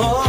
어.